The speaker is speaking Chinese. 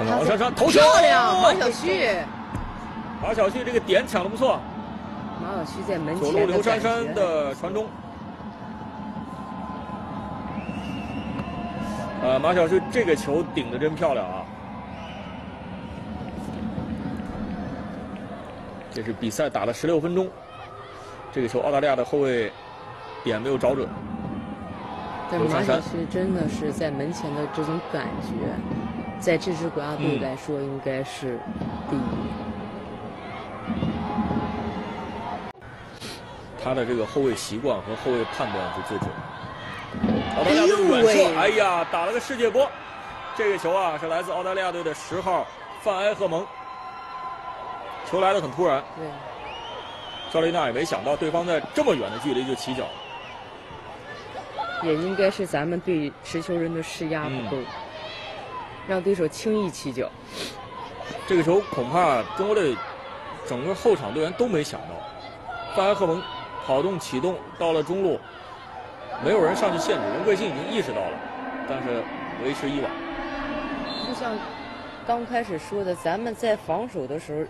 看看王珊珊头球，漂亮，马小旭。马小旭这个点抢的不错。马小旭在门左前路刘珊珊的传中。呃，马小旭这个球顶的真漂亮啊！这是比赛打了十六分钟，这个球澳大利亚的后卫点没有找准。但马小旭真的是在门前的这种感觉，在这支国家队来说应该是第一。他的这个后卫习惯和后卫判断是最准的。澳大利亚队远射，哎呀，打了个世界波！这个球啊，是来自澳大利亚队的十号范埃赫蒙。球来的很突然，对，赵丽娜也没想到对方在这么远的距离就起脚。也应该是咱们对持球人的施压不够，让对手轻易起脚。这个球恐怕中国队整个后场队员都没想到，范埃赫蒙跑动启动到了中路，没有人上去限制，文贵星已经意识到了，但是为时已晚。就像刚开始说的，咱们在防守的时候